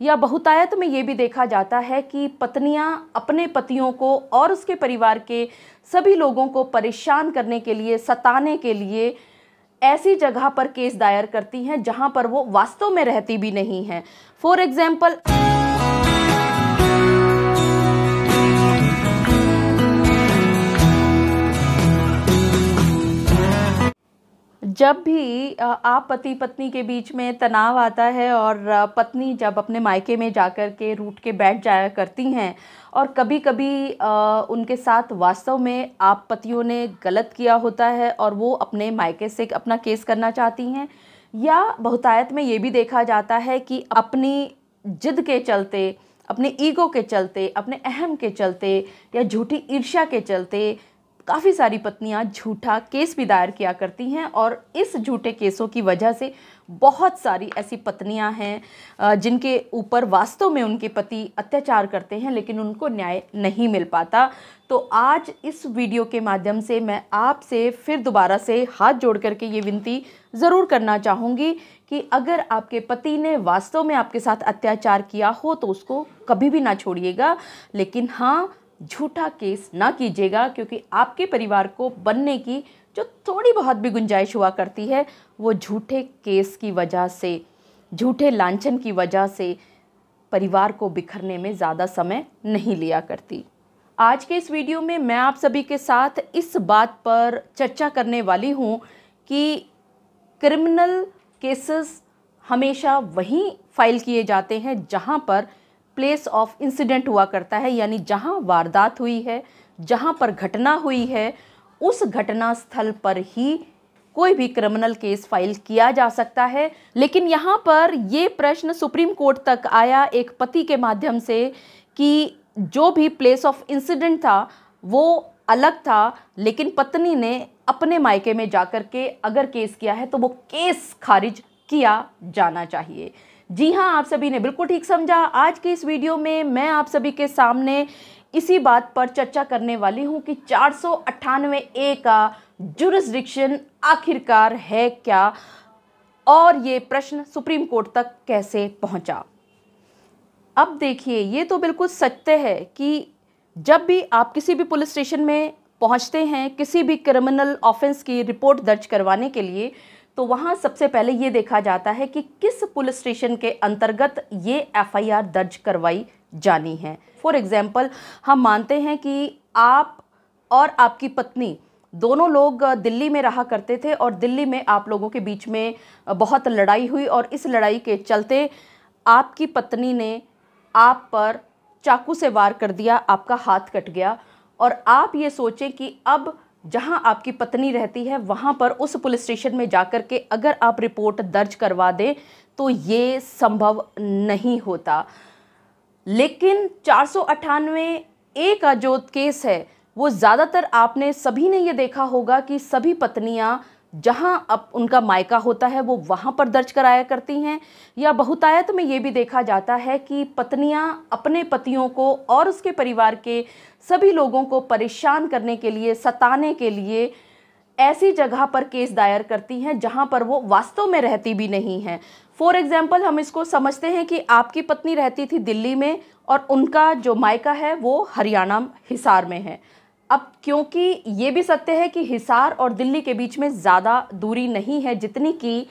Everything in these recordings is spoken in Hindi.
या बहुतायत में ये भी देखा जाता है कि पत्नियाँ अपने पतियों को और उसके परिवार के सभी लोगों को परेशान करने के लिए, सताने के लिए ऐसी जगह पर केस दायर करती हैं जहाँ पर वो वास्तव में रहती भी नहीं हैं। फॉर एग्ज़ाम्पल जब भी आप पति पत्नी के बीच में तनाव आता है और पत्नी जब अपने मायके में जाकर के रूट के बैठ जाया करती हैं और कभी कभी उनके साथ वास्तव में आप पतियों ने गलत किया होता है और वो अपने मायके से अपना केस करना चाहती हैं या बहुतायत में ये भी देखा जाता है कि अपनी जिद के चलते, अपने ईगो के चलते, अपने अहम के चलते या झूठी ईर्ष्या के चलते काफ़ी सारी पत्नियाँ झूठा केस भी दायर किया करती हैं और इस झूठे केसों की वजह से बहुत सारी ऐसी पत्नियाँ हैं जिनके ऊपर वास्तव में उनके पति अत्याचार करते हैं लेकिन उनको न्याय नहीं मिल पाता। तो आज इस वीडियो के माध्यम से मैं आपसे फिर दोबारा से हाथ जोड़ करके ये विनती ज़रूर करना चाहूँगी कि अगर आपके पति ने वास्तव में आपके साथ अत्याचार किया हो तो उसको कभी भी ना छोड़िएगा। लेकिन हाँ झूठा केस ना कीजिएगा, क्योंकि आपके परिवार को बनने की जो थोड़ी बहुत भी गुंजाइश हुआ करती है, वो झूठे केस की वजह से, झूठे लांछन की वजह से परिवार को बिखरने में ज़्यादा समय नहीं लिया करती। आज के इस वीडियो में मैं आप सभी के साथ इस बात पर चर्चा करने वाली हूँ कि क्रिमिनल केसेस हमेशा वहीं फ़ाइल किए जाते हैं जहाँ पर प्लेस ऑफ़ इंसिडेंट हुआ करता है, यानी जहाँ वारदात हुई है, जहाँ पर घटना हुई है, उस घटना स्थल पर ही कोई भी क्रिमिनल केस फ़ाइल किया जा सकता है। लेकिन यहाँ पर ये प्रश्न सुप्रीम कोर्ट तक आया एक पति के माध्यम से कि जो भी प्लेस ऑफ़ इंसिडेंट था, वो अलग था, लेकिन पत्नी ने अपने मायके में जाकर के अगर केस किया है तो वो केस खारिज किया जाना चाहिए। जी हाँ आप सभी ने बिल्कुल ठीक समझा। आज के इस वीडियो में मैं आप सभी के सामने इसी बात पर चर्चा करने वाली हूँ कि चार सौ अट्ठानवे ए का जुरिस्डिक्शन आखिरकार है क्या? और ये प्रश्न सुप्रीम कोर्ट तक कैसे पहुँचा? अब देखिए, ये तो बिल्कुल सत्य है कि जब भी आप किसी भी पुलिस स्टेशन में पहुँचते हैं, किसी भी क्रिमिनल ऑफेंस की रिपोर्ट दर्ज करवाने के लिए तो वहाँ सबसे पहले ये देखा जाता है कि किस पुलिस स्टेशन के अंतर्गत ये एफआईआर दर्ज करवाई जानी है। फॉर एग्ज़ाम्पल हम मानते हैं कि आप और आपकी पत्नी दोनों लोग दिल्ली में रहा करते थे और दिल्ली में आप लोगों के बीच में बहुत लड़ाई हुई और इस लड़ाई के चलते आपकी पत्नी ने आप पर चाकू से वार कर दिया, आपका हाथ कट गया और आप ये सोचें कि अब जहाँ आपकी पत्नी रहती है, वहाँ पर उस पुलिस स्टेशन में जाकर के अगर आप रिपोर्ट दर्ज करवा दें तो ये संभव नहीं होता। लेकिन चार सौ अट्ठानवे ए का जो केस है, वो ज़्यादातर आपने, सभी ने ये देखा होगा कि सभी पत्नियाँ जहाँ अब उनका मायका होता है, वो वहाँ पर दर्ज कराया करती हैं। या बहुतायत में ये भी देखा जाता है कि पत्नियाँ अपने पतियों को और उसके परिवार के सभी लोगों को परेशान करने के लिए, सताने के लिए ऐसी जगह पर केस दायर करती हैं, जहाँ पर वो वास्तव में रहती भी नहीं हैं। फॉर एग्ज़ाम्पल हम इसको समझते हैं कि आपकी पत्नी रहती थी दिल्ली में और उनका जो मायका है वो हरियाणा, हिसार में है। अब क्योंकि ये भी सत्य है कि हिसार और दिल्ली के बीच में ज़्यादा दूरी नहीं है जितनी कि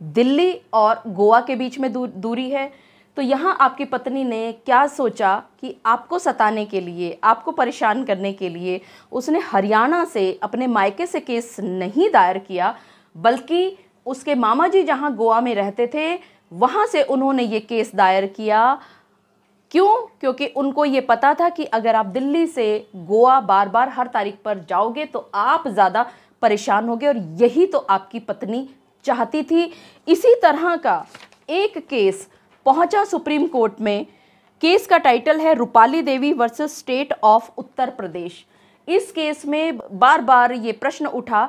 दिल्ली और गोवा के बीच में दूर, दूरी है। तो यहाँ आपकी पत्नी ने क्या सोचा कि आपको सताने के लिए आपको परेशान करने के लिए उसने हरियाणा से अपने मायके से केस नहीं दायर किया बल्कि उसके मामा जी जहाँ गोवा में रहते थे वहाँ से उन्होंने ये केस दायर किया। क्यों? क्योंकि उनको ये पता था कि अगर आप दिल्ली से गोवा बार बार हर तारीख पर जाओगे तो आप ज़्यादा परेशान होगे और यही तो आपकी पत्नी चाहती थी। इसी तरह का एक केस पहुँचा सुप्रीम कोर्ट में। केस का टाइटल है Rupali Devi versus state of Uttar Pradesh. इस केस में बार बार ये प्रश्न उठा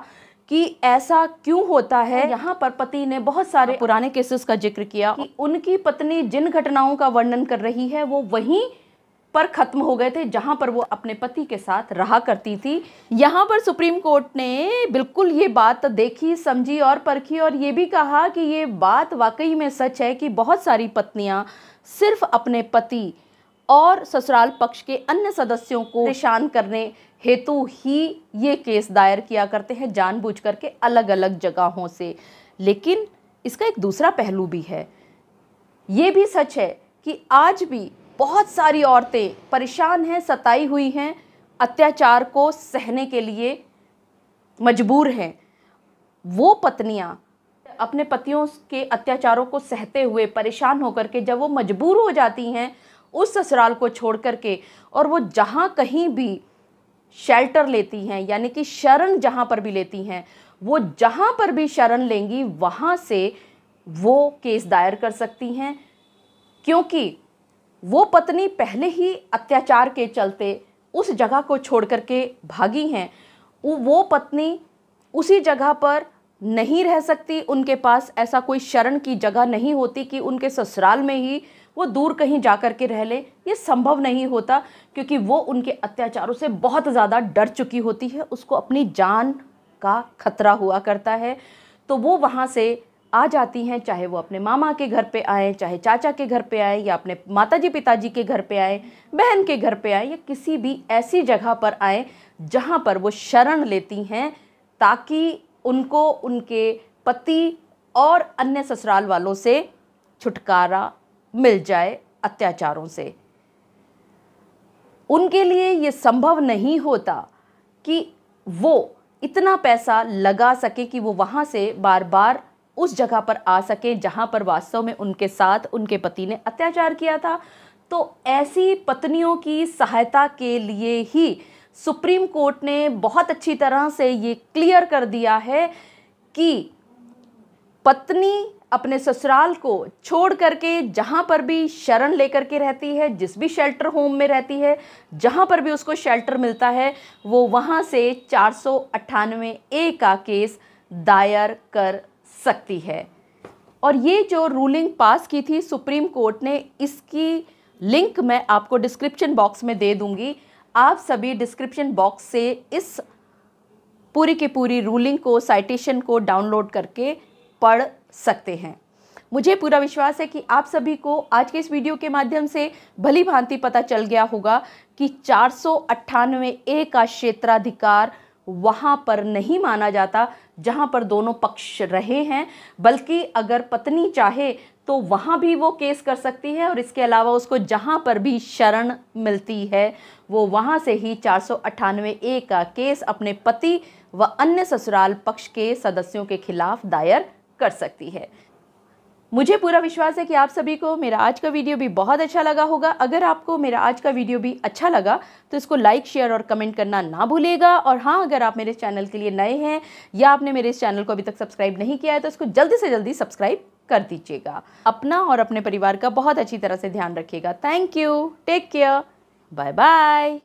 कि ऐसा क्यों होता है? यहाँ पर पति ने बहुत सारे पुराने केसेस का ज़िक्र किया कि उनकी पत्नी जिन घटनाओं का वर्णन कर रही है वो वहीं पर खत्म हो गए थे जहाँ पर वो अपने पति के साथ रहा करती थी। यहाँ पर सुप्रीम कोर्ट ने बिल्कुल ये बात देखी समझी और परखी और ये भी कहा कि ये बात वाकई में सच है कि बहुत सारी पत्नियाँ सिर्फ़ अपने पति और ससुराल पक्ष के अन्य सदस्यों को परेशान करने हेतु ही ये केस दायर किया करते हैं जानबूझ करके अलग अलग जगहों से। लेकिन इसका एक दूसरा पहलू भी है। ये भी सच है कि आज भी बहुत सारी औरतें परेशान हैं, सताई हुई हैं, अत्याचार को सहने के लिए मजबूर हैं। वो पत्नियाँ अपने पतियों के अत्याचारों को सहते हुए परेशान होकर के जब वो मजबूर हो जाती हैं उस ससुराल को छोड़ करके और वो जहाँ कहीं भी शेल्टर लेती हैं, यानी कि शरण जहाँ पर भी लेती हैं, वो जहाँ पर भी शरण लेंगी, वहाँ से वो केस दायर कर सकती हैं, क्योंकि वो पत्नी पहले ही अत्याचार के चलते उस जगह को छोड़ करके भागी हैं। वो पत्नी उसी जगह पर नहीं रह सकती, उनके पास ऐसा कोई शरण की जगह नहीं होती कि उनके ससुराल में ही वो दूर कहीं जा कर के रह ले, ये संभव नहीं होता क्योंकि वो उनके अत्याचारों से बहुत ज़्यादा डर चुकी होती है, उसको अपनी जान का खतरा हुआ करता है। तो वो वहाँ से आ जाती हैं, चाहे वो अपने मामा के घर पे आए, चाहे चाचा के घर पे आए, या अपने माताजी, पिताजी के घर पे आए, बहन के घर पे आए, या किसी भी ऐसी जगह पर आए, जहाँ पर वो शरण लेती हैं, ताकि उनको उनके पति और अन्य ससुराल वालों से छुटकारा मिल जाए अत्याचारों से। उनके लिए ये संभव नहीं होता कि वो इतना पैसा लगा सके कि वो वहाँ से बार बार उस जगह पर आ सके जहाँ पर वास्तव में उनके साथ उनके पति ने अत्याचार किया था। तो ऐसी पत्नियों की सहायता के लिए ही सुप्रीम कोर्ट ने बहुत अच्छी तरह से ये क्लियर कर दिया है कि पत्नी अपने ससुराल को छोड़ करके जहाँ पर भी शरण लेकर के रहती है, जिस भी शेल्टर होम में रहती है, जहाँ पर भी उसको शेल्टर मिलता है, वो वहाँ से चार सौ अट्ठानवे ए का केस दायर कर सकती है। और ये जो रूलिंग पास की थी सुप्रीम कोर्ट ने, इसकी लिंक मैं आपको डिस्क्रिप्शन बॉक्स में दे दूँगी। आप सभी डिस्क्रिप्शन बॉक्स से इस पूरी की पूरी रूलिंग को साइटेशन को डाउनलोड करके पढ़ सकते हैं। मुझे पूरा विश्वास है कि आप सभी को आज के इस वीडियो के माध्यम से भली भांति पता चल गया होगा कि चार सौ अट्ठानवे ए का क्षेत्राधिकार वहाँ पर नहीं माना जाता, जहाँ पर दोनों पक्ष रहे हैं, बल्कि अगर पत्नी चाहे तो वहाँ भी वो केस कर सकती है और इसके अलावा उसको जहाँ पर भी शरण मिलती है, वो वहाँ से ही चार सौ अट्ठानवे ए का केस अपने पति व अन्य ससुराल पक्ष के सदस्यों के खिलाफ दायर कर सकती है। मुझे पूरा विश्वास है कि आप सभी को मेरा आज का वीडियो भी बहुत अच्छा लगा होगा। अगर आपको मेरा आज का वीडियो भी अच्छा लगा तो इसको लाइक शेयर और कमेंट करना ना भूलेगा और हाँ अगर आप मेरे चैनल के लिए नए हैं या आपने मेरे इस चैनल को अभी तक सब्सक्राइब नहीं किया है तो इसको जल्दी से जल्दी सब्सक्राइब कर दीजिएगा। अपना और अपने परिवार का बहुत अच्छी तरह से ध्यान रखिएगा। Thank you take care bye bye